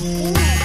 Música